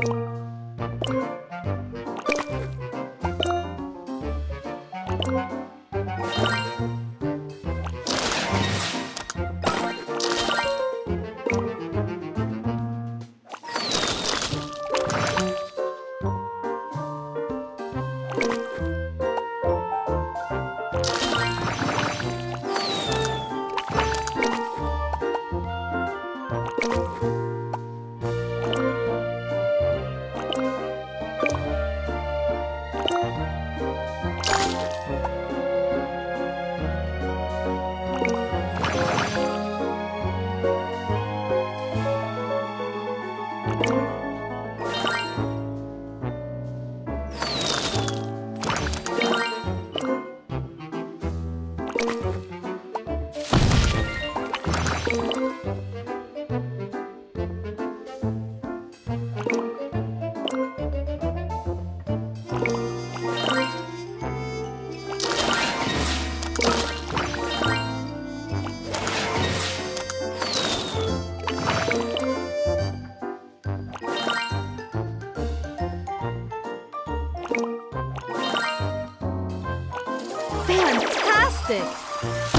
Thank you Fantastic!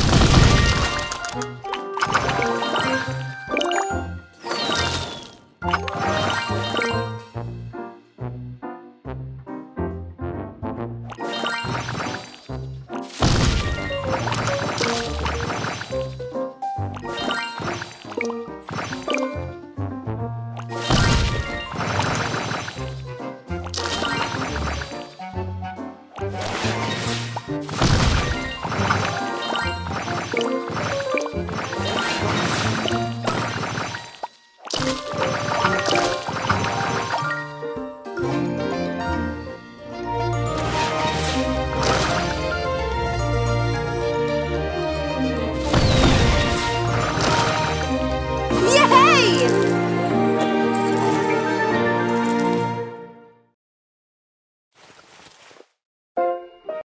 Yay!